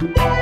Bye.